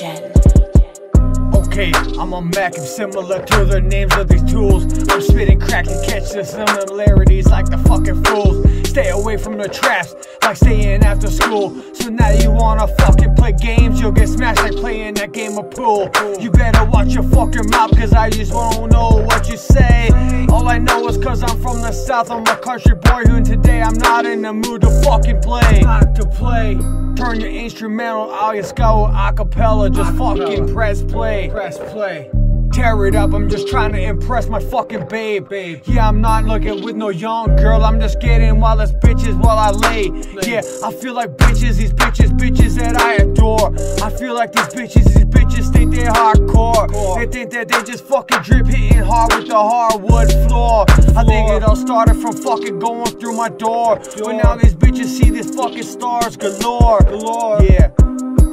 Gen. Okay, I'm a Mac, I'm similar to the names of these tools. I'm spitting crack to catch the similarities like the fucking fools. Stay away from the traps, like staying after school. So now you wanna fucking play games, you'll get smashed like playing that game of pool. You better watch your fucking mouth, cause I just won't know what you say. I know is cause I'm from the south, I'm a country boy who today I'm not in the mood to fucking play. Not to play. Turn your instrumental, all your skull acapella, just fucking press play. Press play. Tear it up, I'm just trying to impress my fucking babe. babe. Yeah, I'm not looking with no young girl, I'm just getting while it's bitches while I lay. Yeah, I feel like bitches, these bitches, bitches that I adore. I feel like these bitches, these bitches they hardcore. They think that they just fucking drip hitting hard with the hardwood floor. I think it all started from fucking going through my door. But now these bitches see these fucking stars galore. galore. Yeah,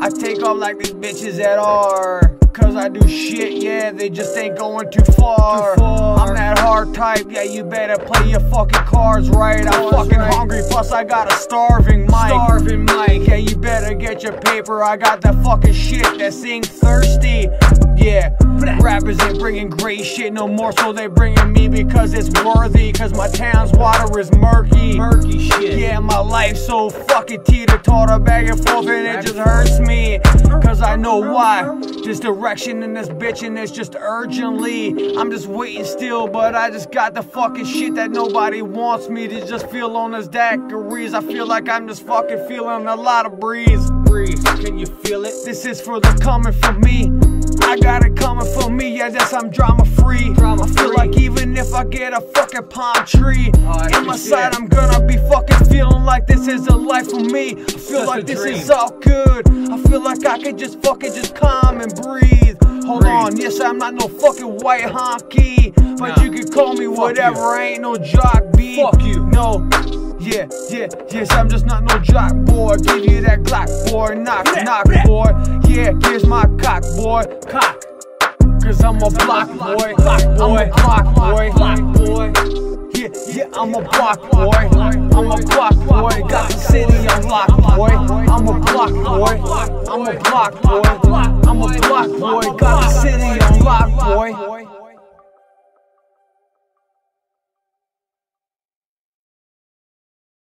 I take off like these bitches at are. Cause I do shit, yeah, they just ain't going too far. Too far. I'm that hard type, yeah, you better play your fucking cards right. I'm fucking plus I got a starving mic. Starving mic, yeah, you better get your paper. I got that fucking shit that sings thirsty. Yeah, rappers ain't bringing great shit no more, so they bringing me because it's worthy. Cause my town's water is murky. Murky shit. Yeah, my life's so fucking teeter totter back and forth, and it just hurts me. Cause I know why. This direction in this bitch, and it's just urgently. I'm just waiting still, but I just got the fucking shit that nobody wants me to just feel on this daiquiris. I feel like I'm just fucking feeling a lot of breeze. Breeze, can you feel it? This is for the coming for me. I got it coming for me, yeah, that's I'm drama free. Drama I I get a fucking palm tree oh, in my side, I'm gonna be fucking feeling like this is a life for me. I feel like this dream. is all good. I feel like I could just fucking just calm and breathe. Hold breathe. on, yes, I'm not no fucking white honky, but nah. you can call me whatever. I ain't no jock B. Fuck you. No. Yeah, yeah, yes, I'm just not no jock boy. Give you that Glock boy, knock, knock boy. Yeah, here's my cock boy, cock. Cause I'm a block boy, block boy, block boy, block boy. Yeah, yeah, I'm a block boy, I'm a block boy. Got the city on lock boy, I'm a block boy, I'm a block boy, I'm a block boy. Got the city on lock boy.